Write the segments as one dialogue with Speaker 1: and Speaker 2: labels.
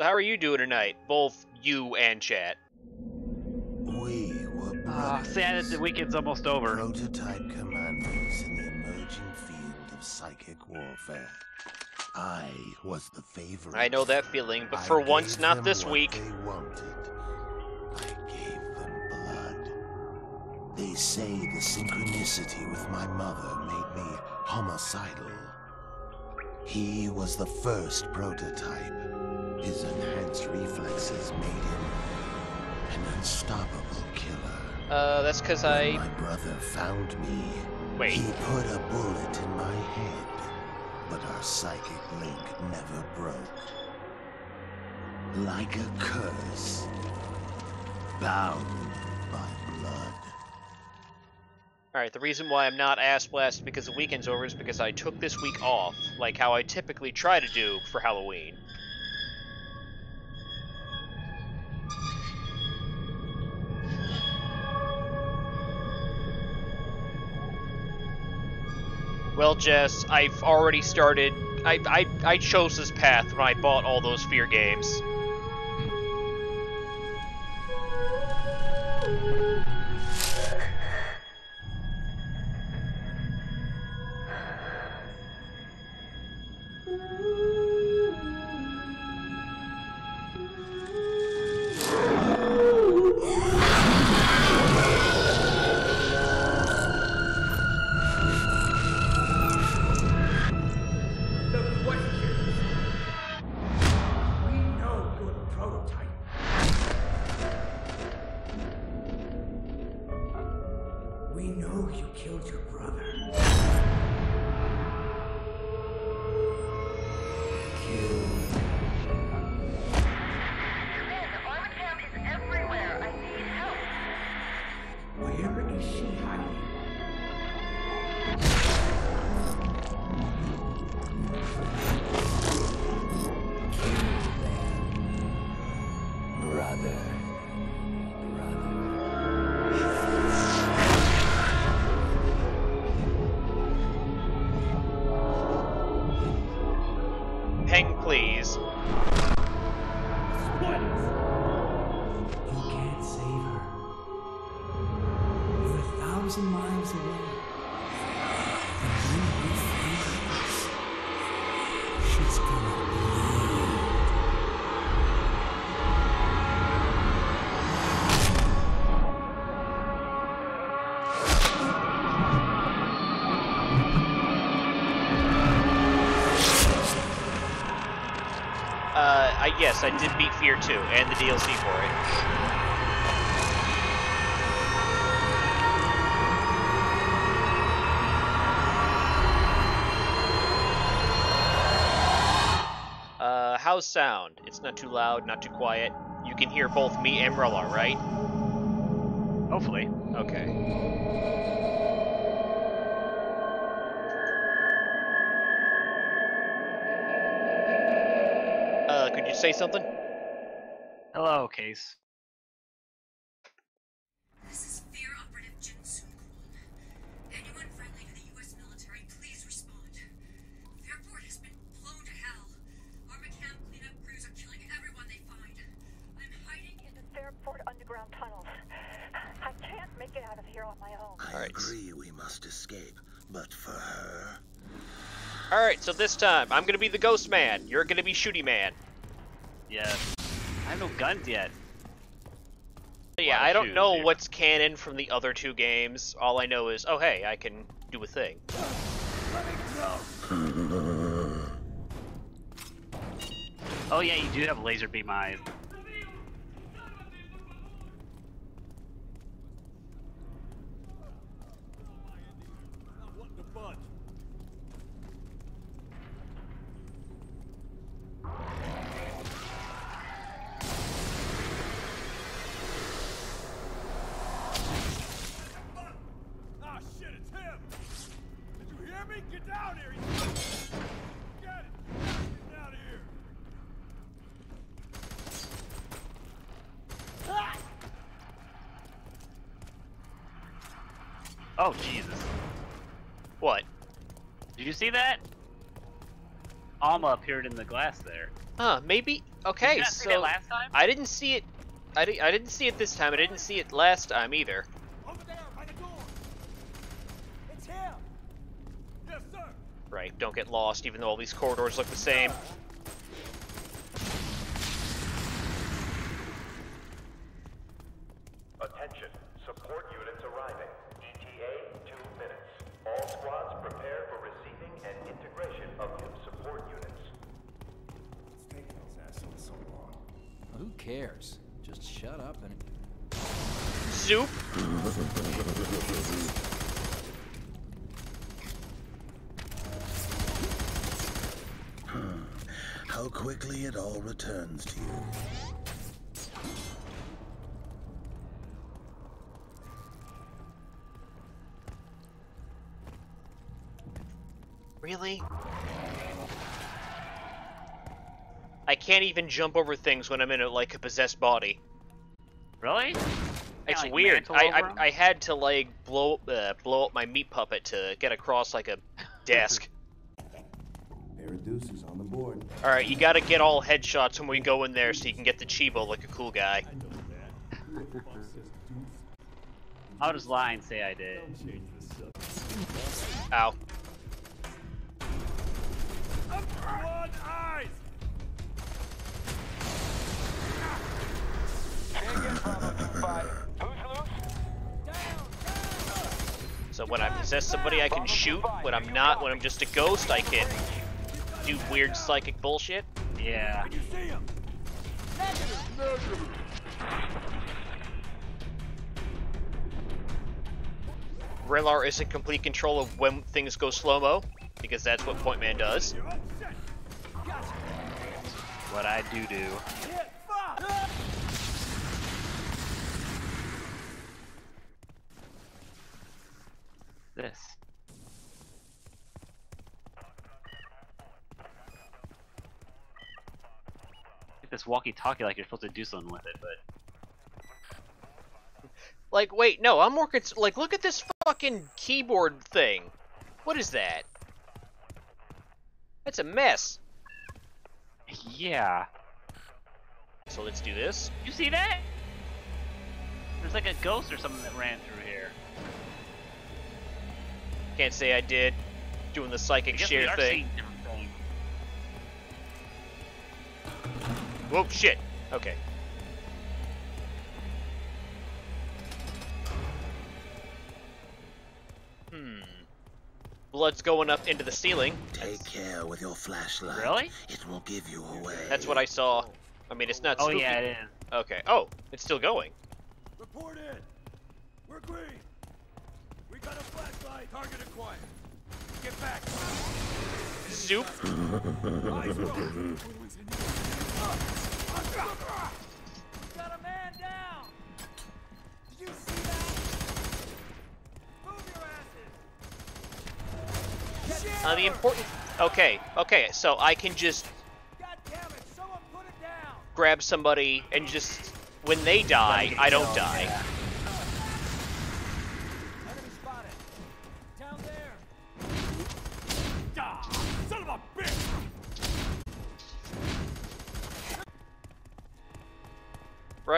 Speaker 1: So how are you doing tonight? Both you and chat.
Speaker 2: We were
Speaker 3: Ah,
Speaker 2: brothers,
Speaker 3: sad that the weekend's almost over.
Speaker 2: prototype commanders in the emerging field of psychic warfare. I was the favorite.
Speaker 1: I know that feeling, but
Speaker 2: I
Speaker 1: for once,
Speaker 2: gave
Speaker 1: not
Speaker 2: them
Speaker 1: this
Speaker 2: what
Speaker 1: week.
Speaker 2: They wanted. I gave them blood. They say the synchronicity with my mother made me homicidal. He was the first prototype. His enhanced reflexes made him an unstoppable killer.
Speaker 1: Uh, that's because I.
Speaker 2: my brother found me.
Speaker 1: Wait.
Speaker 2: He put a bullet in my head, but our psychic link never broke. Like a curse, bound by blood.
Speaker 1: Alright, the reason why I'm not ass blasted because the weekend's over is because I took this week off, like how I typically try to do for Halloween. Well, Jess, I've already started. I, I, I chose this path when I bought all those fear games.
Speaker 4: Your brother.
Speaker 5: I,
Speaker 1: yes, I did beat Fear 2 and the DLC for it. Uh, how's sound? It's not too loud, not too quiet. You can hear both me and Relar, right?
Speaker 3: Hopefully.
Speaker 1: Okay. Say something?
Speaker 3: Hello, Case.
Speaker 6: This is Fear Operative Jin Soon Kwon. Anyone friendly to the U.S. military, please respond. Fairport has been blown to hell. Armacham cleanup crews are killing everyone they find. I'm hiding in the
Speaker 5: Fairport underground tunnels. I can't make it out of here on my own.
Speaker 2: I
Speaker 1: Alright.
Speaker 2: agree we must escape, but for her,
Speaker 1: Alright, so this time, I'm gonna be the Ghost Man. You're gonna be Shooty Man.
Speaker 3: Yeah. I have no guns yet.
Speaker 1: Yeah, I don't
Speaker 3: shoot,
Speaker 1: know
Speaker 3: dude.
Speaker 1: what's canon from the other two games. All I know is, oh hey, I can do a thing.
Speaker 3: Oh yeah, you do have a laser beam eyes.
Speaker 7: Ah, shit, it's him! Did you hear me? Get down here! Get it! Get down here!
Speaker 3: Oh Jesus.
Speaker 1: What?
Speaker 3: Did you see that? Alma appeared in the glass there.
Speaker 1: Huh, maybe. Okay,
Speaker 3: you
Speaker 1: so
Speaker 3: that last time?
Speaker 1: I didn't see it. I, di- I didn't see it this time. I didn't see it last time either.
Speaker 7: Over there, by the door. It's him. Yes, sir.
Speaker 1: Right, don't get lost, even though all these corridors look the same.
Speaker 8: Attention, support units arriving. ETA, two minutes. All squads prepare for receiving and integration of new support units.
Speaker 7: What's taking those assholes so long?
Speaker 9: Who cares? Just shut up and.
Speaker 1: Soup.
Speaker 2: How quickly it all returns to you.
Speaker 1: Really? I can't even jump over things when I'm in a like a possessed body.
Speaker 3: Really?
Speaker 1: It's
Speaker 3: like,
Speaker 1: weird. I. I I had to like blow uh, blow up my meat puppet to get across like a desk.
Speaker 7: Board.
Speaker 1: All right, you got to get all headshots when we go in there so you can get the chibo like a cool guy.
Speaker 7: I know that. Who the fuck says deuce?
Speaker 3: I'll just lie and say I did.
Speaker 7: Don't change the subject.
Speaker 1: Ow.
Speaker 7: One eyes!
Speaker 1: So when I possess somebody, I can shoot. When I'm not, when I'm just a ghost, I can do weird psychic bullshit.
Speaker 3: Yeah.
Speaker 7: You see him?
Speaker 1: Relar is in complete control of when things go slow-mo, because that's what Point Man does.
Speaker 3: What I do do. This. Like This walkie-talkie, like you're supposed to do something with it, but
Speaker 1: Like, wait, no, I'm more cons- like, look at this fucking keyboard thing. What is that? That's a mess.
Speaker 3: yeah.
Speaker 1: So let's do this.
Speaker 3: You see that? There's like a ghost or something that ran through here.
Speaker 1: Can't say I did. Doing the psychic share
Speaker 3: are
Speaker 1: thing. Whoa, shit. Okay. Hmm. Blood's going up into the ceiling.
Speaker 2: Take care with your flashlight.
Speaker 3: Really?
Speaker 2: It will give you away.
Speaker 1: That's what I saw. I mean, it's not
Speaker 3: Oh
Speaker 1: spooky.
Speaker 3: yeah, it is.
Speaker 1: Okay. Oh, it's still going.
Speaker 7: Report in. We're green. We got a flashlight. Target acquired. Get back.
Speaker 1: Soup.
Speaker 7: Got a man down. Did you see that? Move your asses.
Speaker 1: Uh, the important. Okay. Okay. So I can just
Speaker 7: it! Someone put it down.
Speaker 1: grab somebody and just when they die, I don't die.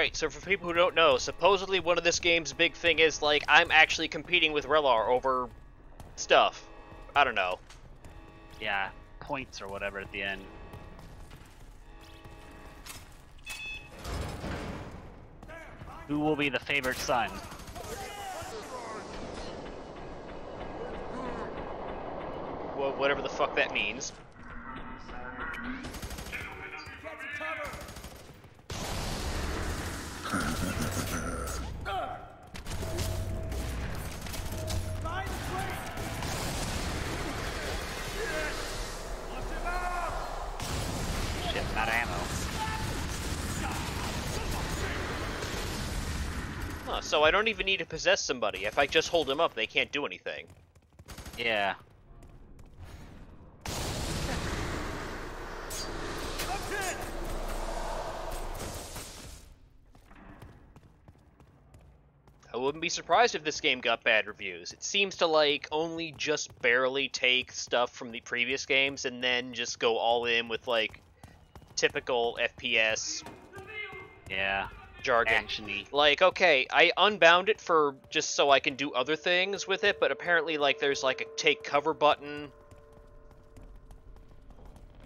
Speaker 1: Right, so for people who don't know, supposedly one of this game's big thing is like I'm actually competing with Relar over stuff. I don't know.
Speaker 3: Yeah, points or whatever at the end. Who will be the favorite son?
Speaker 1: Wha- Whatever the fuck that means.
Speaker 3: Not ammo.
Speaker 1: Huh, so I don't even need to possess somebody. If I just hold them up, they can't do anything.
Speaker 3: Yeah.
Speaker 7: I
Speaker 1: wouldn't be surprised if this game got bad reviews. It seems to like only just barely take stuff from the previous games and then just go all in with like typical FPS
Speaker 3: Yeah.
Speaker 1: jargon.
Speaker 3: Actiony.
Speaker 1: Like, okay, I unbound it for just so I can do other things with it, but apparently like there's like a take cover button.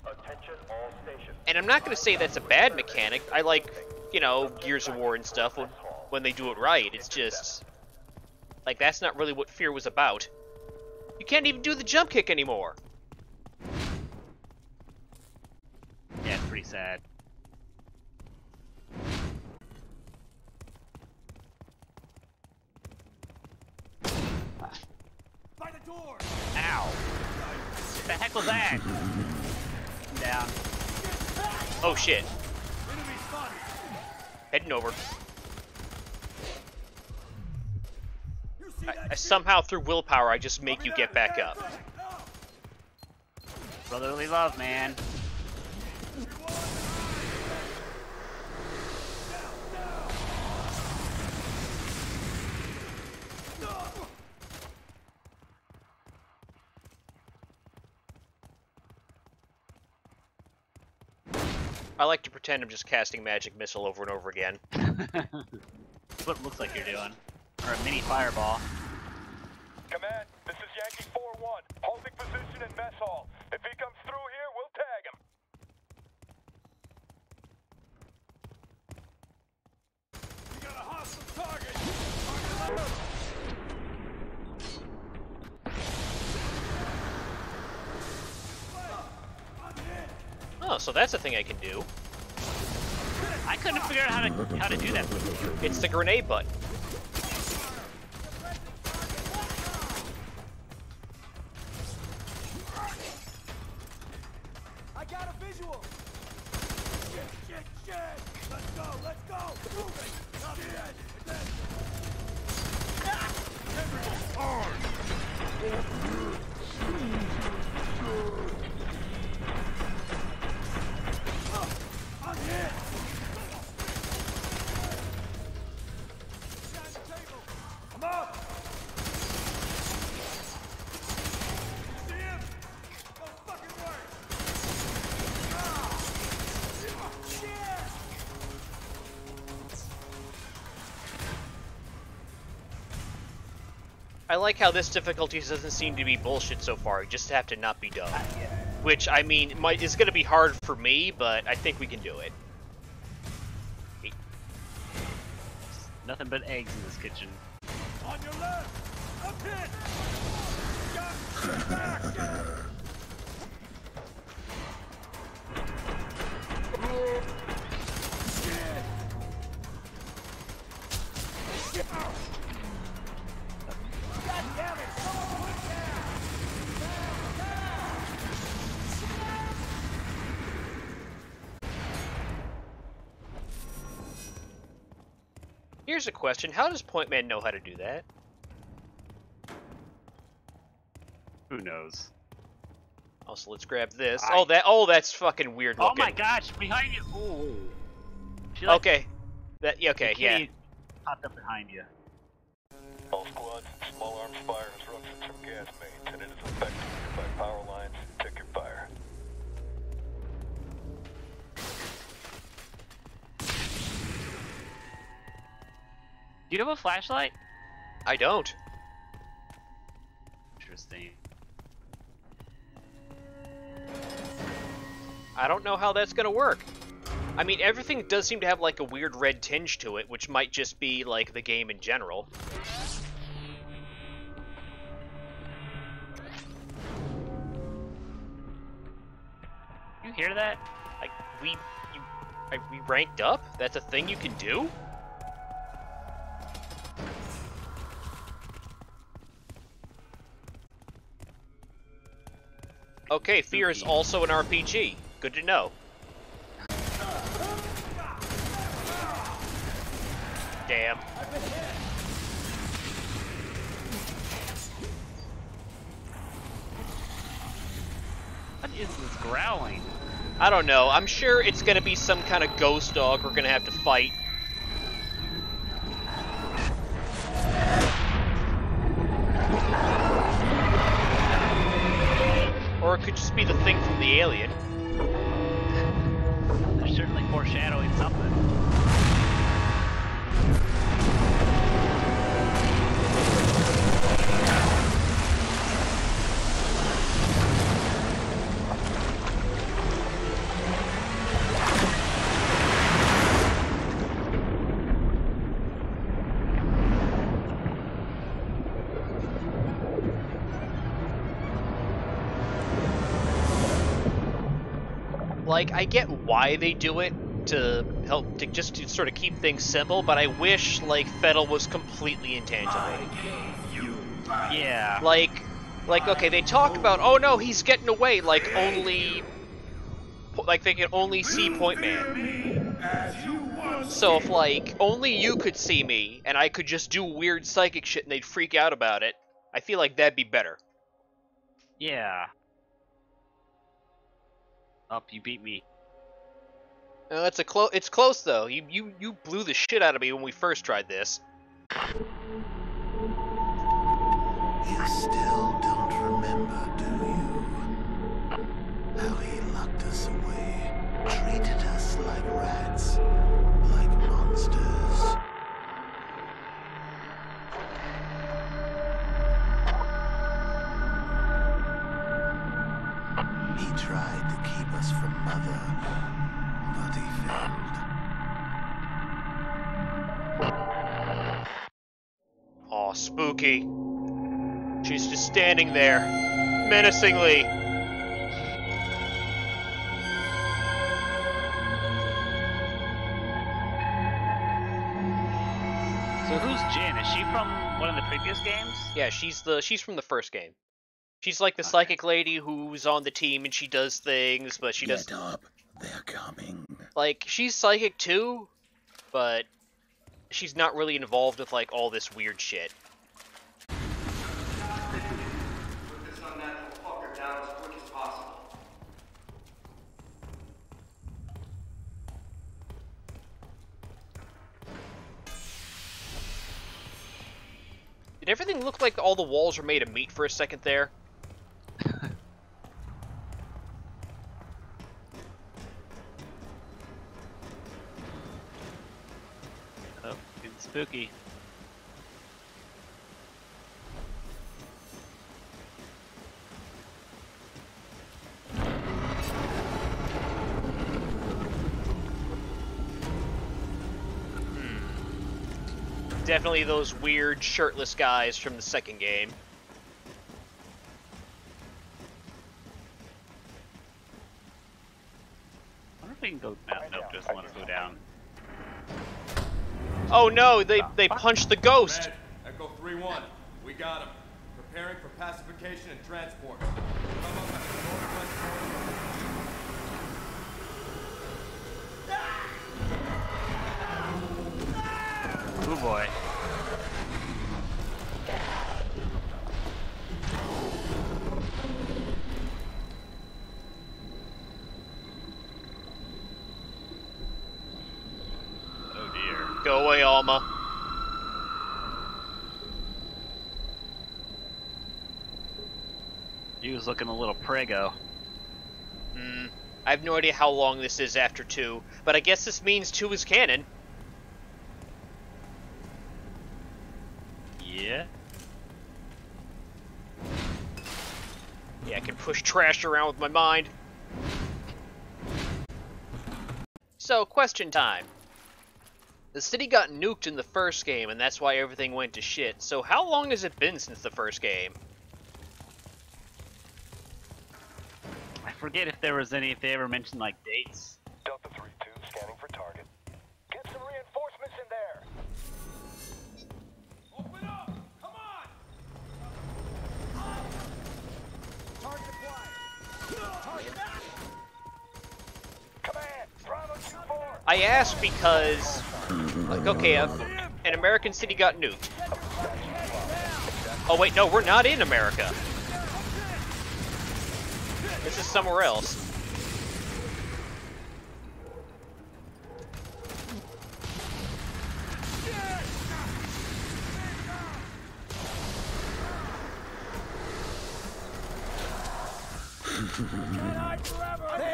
Speaker 8: Attention all stations.
Speaker 1: And I'm not going to say that's a bad mechanic. I like, you know, Gears of War and stuff when, when they do it right. It's just like that's not really what Fear was about. You can't even do the jump kick anymore.
Speaker 3: Yeah, it's pretty sad.
Speaker 7: By the door!
Speaker 3: Ow! What the heck was that? Down.
Speaker 1: Oh shit. Heading over. I, I somehow through willpower I just make you get back up.
Speaker 3: Brotherly love, man.
Speaker 1: Pretend I'm just casting magic missile over and over again.
Speaker 3: That's what it looks like you're doing. Or a mini fireball.
Speaker 8: Command, this is Yankee 4-1. Holding position in mess hall. If he comes through here, we'll tag him.
Speaker 7: We got a hostile target!
Speaker 1: Oh, so that's a thing I can do.
Speaker 3: I couldn't figure out how to how to do that.
Speaker 1: It's the grenade button.
Speaker 7: I got a visual! Shit, shit, shit! Let's go, let's go! Moving! Not yet! And. Ah! Everyone, hard!
Speaker 1: I like how this difficulty doesn't seem to be bullshit so far. You just have to not be dumb. Uh, Which, I mean, might, is going to be hard for me, but I think we can do it.
Speaker 3: Nothing but eggs in this kitchen.
Speaker 7: On your left! Up hit! Got back!
Speaker 1: Here's a question. How does Point Man know how to do that?
Speaker 3: Who knows?
Speaker 1: Oh, also, let's grab this.
Speaker 3: I-
Speaker 1: Oh, that. Oh, that's fucking weird looking.
Speaker 3: Oh my gosh, behind you! Ooh. She like,
Speaker 1: Okay. That. Yeah, okay.
Speaker 3: the
Speaker 1: Yeah.
Speaker 3: Popped up behind you.
Speaker 8: All squads, small arms fire instructions from gas mains and it is affecting by power
Speaker 3: Do you have a flashlight?
Speaker 1: I don't.
Speaker 3: Interesting.
Speaker 1: I don't know how that's gonna work. I mean, everything does seem to have like a weird red tinge to it, which might just be like the game in general.
Speaker 3: You hear that?
Speaker 1: Like we, you, I, we ranked up. That's a thing you can do. Okay, Fear is also an RPG. Good to know. Damn.
Speaker 3: What is this growling?
Speaker 1: I don't know. I'm sure it's gonna be some kind of ghost dog we're gonna have to fight. Be the thing from the alien. Like, I get why they do it to help to just to sort of keep things simple, but I wish like Fettel was completely intangible.
Speaker 3: Yeah.
Speaker 1: Like, like okay, they talk about oh no, he's getting away. Like only, like they can only see Point Man. So if like only you could see me and I could just do weird psychic shit and they'd freak out about it, I feel like that'd be better.
Speaker 3: Yeah. Up, you beat me.
Speaker 1: No, it's a close. It's close though. You you you blew the shit out of me when we first tried this.
Speaker 2: You still don't remember, do you? How he locked us away, treated us like rats,
Speaker 1: spooky. She's just standing there, menacingly.
Speaker 3: So who's Jin? Is she from one of the previous games?
Speaker 1: Yeah, she's the she's from the first game. She's like the psychic lady who's on the team and she does things, but she does
Speaker 2: Get up, they're coming.
Speaker 1: like she's psychic too, but she's not really involved with like all this weird shit. Did everything look like all the walls were made of meat for a second there?
Speaker 3: Oh, getting spooky.
Speaker 1: Definitely those weird shirtless guys from the second game.
Speaker 3: I wonder if we can go down. Nope, just want to go down.
Speaker 1: Oh no, they they punched the ghost.
Speaker 7: Red, Echo 3-1. We got him. Preparing for pacification and transport. Come up at the northwest corner.
Speaker 3: Oh boy. Oh dear.
Speaker 1: Go away, Alma.
Speaker 3: He was looking a little prego.
Speaker 1: Hmm. I have no idea how long this is after two, but I guess this means two is canon.
Speaker 3: Yeah.
Speaker 1: Yeah, I can push trash around with my mind. So, question time. The city got nuked in the first game, and that's why everything went to shit. So, how long has it been since the first game?
Speaker 3: I forget if there was any, if they ever mentioned like dates.
Speaker 8: Delta 3-2 scanning for target. Get some reinforcements in there.
Speaker 7: Open up! Come on!
Speaker 10: Target acquired. Target Command, Bravo 2-4.
Speaker 1: I ask because, like, okay, uh, an American city got nuked. Oh wait, no, we're not in America. This is somewhere else.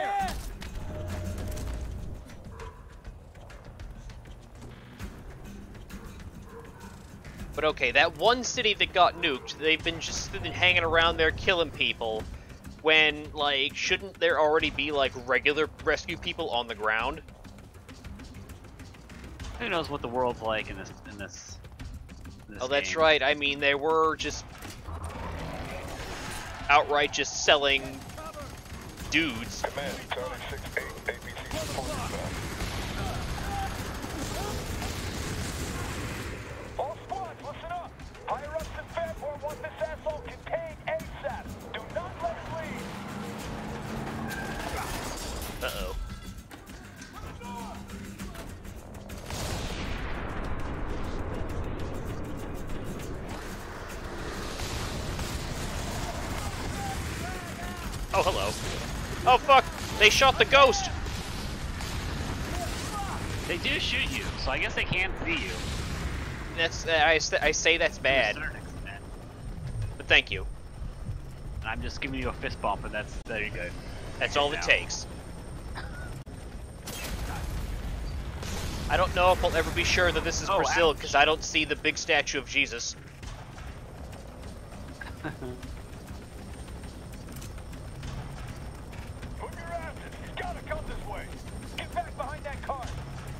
Speaker 1: But okay, that one city that got nuked, they've been just been hanging around there killing people. When like, shouldn't there already be like regular rescue people on the ground?
Speaker 3: Who knows what the world's like in this in this. in this
Speaker 1: Oh, that's
Speaker 3: game.
Speaker 1: right. I mean, they were just outright just selling dudes.
Speaker 8: Command,
Speaker 1: Oh, hello. Oh, fuck! They shot the ghost!
Speaker 3: They do shoot you, so I guess they can't see you.
Speaker 1: That's, uh, I, I say that's bad, but thank you.
Speaker 3: I'm just giving you a fist bump, and that's there you go.
Speaker 1: That's all it takes. I don't know if I'll ever be sure that this is
Speaker 3: Oh,
Speaker 1: Brazil, because I don't see the big statue of Jesus.
Speaker 8: Move your asses. He's gotta come this way. Get back behind that car.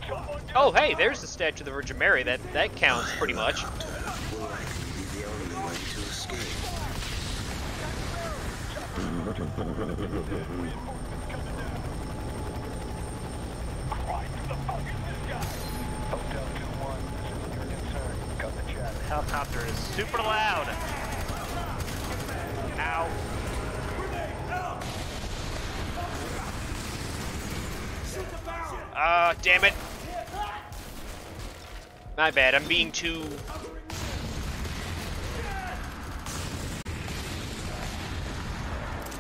Speaker 8: Someone do
Speaker 1: Oh, hey, there's the statue of the Virgin Mary. That that counts pretty much.
Speaker 2: Will likely be the only way to escape.
Speaker 8: Christ, who the fuck is this guy? Hotel 2-1, this is your concern. Got the chat.
Speaker 3: Helicopter is super loud. Ow.
Speaker 1: Ah, damn it. My bad, I'm being too...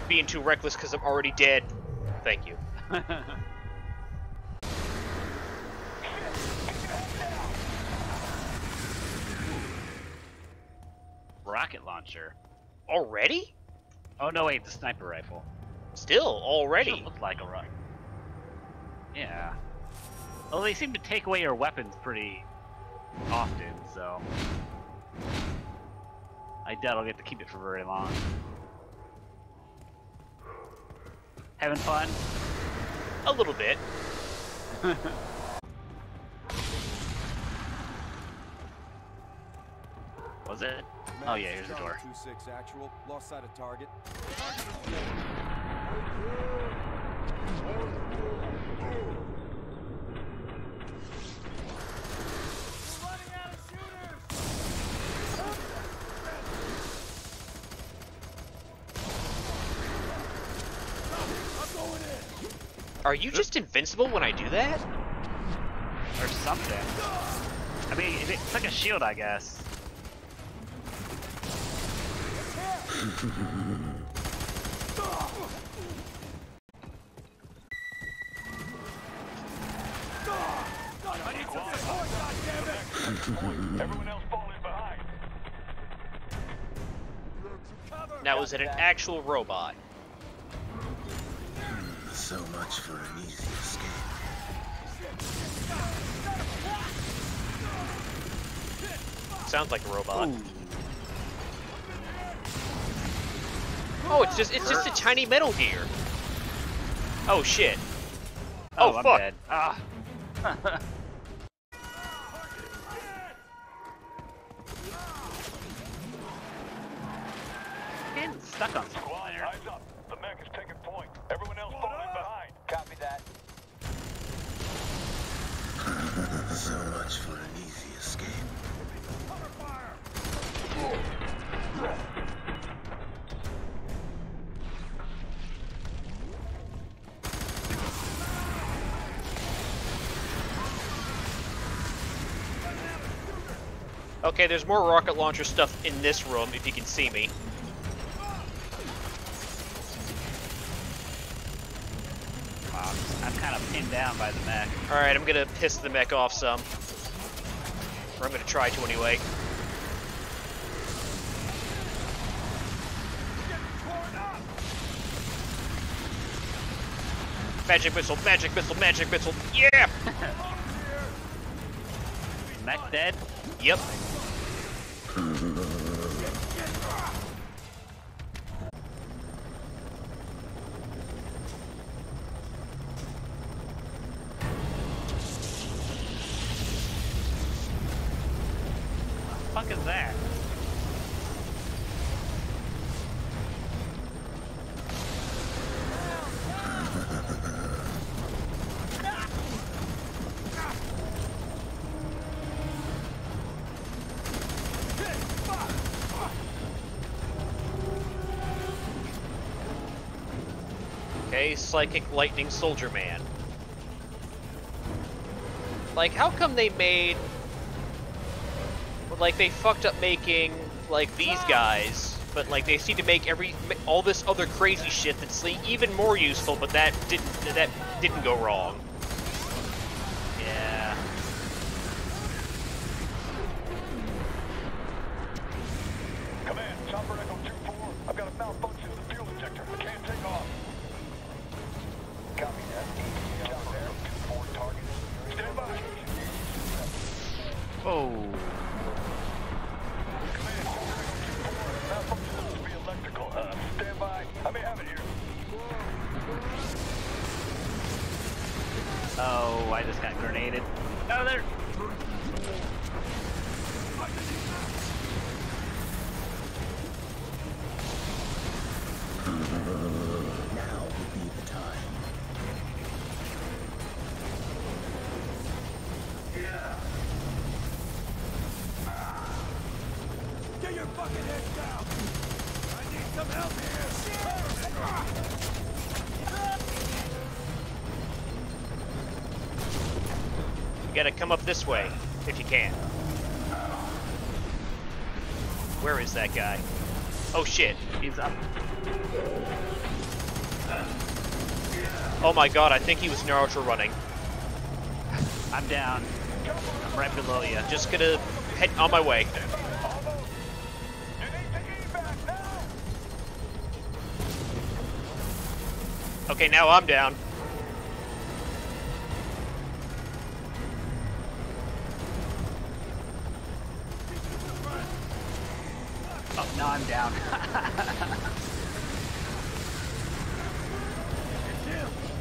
Speaker 1: Being too reckless because I'm already dead. Thank you.
Speaker 3: Rocket launcher.
Speaker 1: Already?
Speaker 3: Oh no, wait, the sniper rifle.
Speaker 1: Still, already.
Speaker 3: Looked like a rocket. Yeah. Well, they seem to take away your weapons pretty often, so I doubt I'll get to keep it for very long. Having fun?
Speaker 1: A little bit.
Speaker 3: Was it? Oh yeah, here's the door.
Speaker 7: 2-6 actual. Lost sight of target.
Speaker 1: Are you just invincible when I do that?
Speaker 3: Or something. I mean, it's like a shield, I guess.
Speaker 7: I need some support, goddammit!
Speaker 8: Everyone else falling behind.
Speaker 1: Now, is it an actual robot?
Speaker 2: So much for an easy escape.
Speaker 1: Sounds like a robot. Oh, it's just it's just a tiny Metal Gear. Oh shit. Oh,
Speaker 3: I'm
Speaker 1: fuck.
Speaker 3: dead. Ah. Getting stuck on something
Speaker 1: Okay, there's more rocket launcher stuff in this room if you can see me.
Speaker 3: Wow, I'm kind of pinned down by the mech.
Speaker 1: Alright, I'm gonna piss the mech off some. Or I'm gonna try to anyway. Magic missile, magic missile, magic missile. Yeah!
Speaker 3: Mech dead?
Speaker 1: Yep. Psychic Lightning Soldier Man. Like, how come they made... Like, they fucked up making, like, these guys, but, like, they seem to make every... all this other crazy shit that's even more useful, but that didn't... that didn't go wrong.
Speaker 3: Oh,
Speaker 10: I
Speaker 3: just got grenaded. Oh, there.
Speaker 2: Now would be the time.
Speaker 7: Get your fucking heads down! I need some help
Speaker 1: You gotta come up this way, if you can. Where is that guy? Oh shit.
Speaker 3: He's up.
Speaker 1: Oh my god, I think he was Naruto running.
Speaker 3: I'm down. I'm right below you.
Speaker 1: Just gonna head on my way. Okay, now I'm down.
Speaker 3: Oh, now I'm down.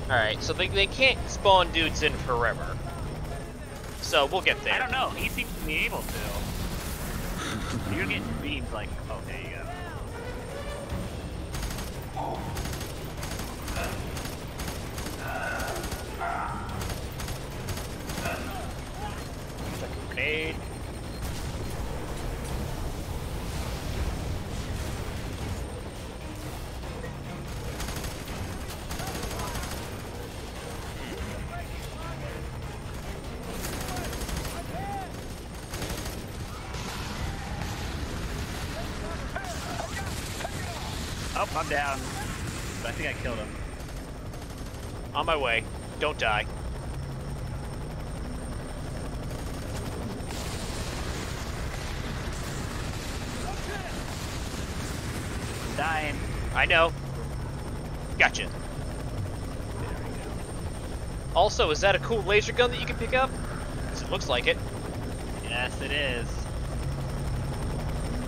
Speaker 1: Alright, so they, they can't spawn dudes in forever. So we'll get there.
Speaker 3: I don't know. He seems to be able to. You're getting beamed like. Oh, there you go.
Speaker 1: Grenade.
Speaker 3: Oh, I'm down. But I think I killed him.
Speaker 1: On my way. Don't die.
Speaker 3: Dying.
Speaker 1: I know. Gotcha. Also, is that a cool laser gun that you can pick up? 'Cause it looks like it.
Speaker 3: Yes, it is.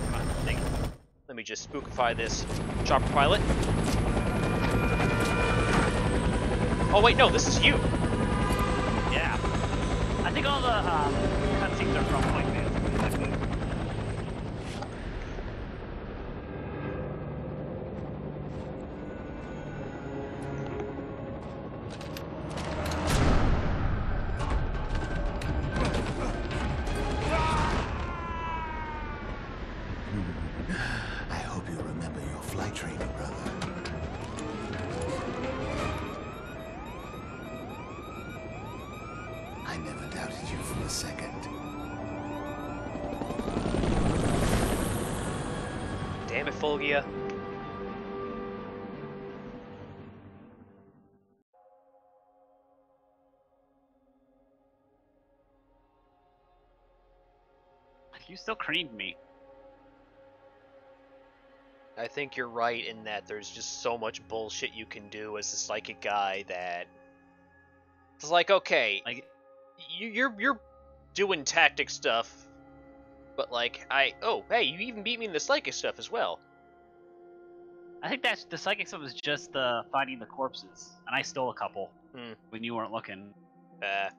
Speaker 1: Come on, dang it. Me just spookify this chopper pilot. Oh wait, no, this is you.
Speaker 3: Yeah. I think all the um, cutscenes are from Point
Speaker 2: second.
Speaker 1: Damn it, Fulgia.
Speaker 3: You still creamed me.
Speaker 1: I think you're right in that there's just so much bullshit you can do as a psychic guy that It's like okay,
Speaker 3: Like,
Speaker 1: you, you're you're doing tactic stuff, but like I oh hey you even beat me in the psychic stuff as well.
Speaker 3: I think that's the psychic stuff was just the finding the corpses, and I stole a couple
Speaker 1: Hmm.
Speaker 3: when you weren't looking.
Speaker 1: Uh,